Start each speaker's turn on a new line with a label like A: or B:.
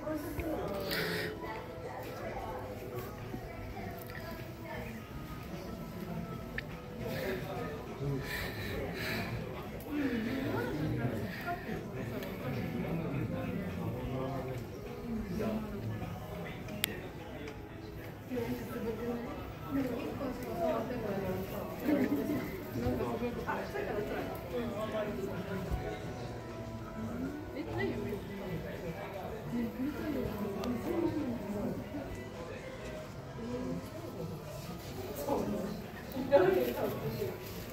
A: え、何 이런 일이 다 없으시고.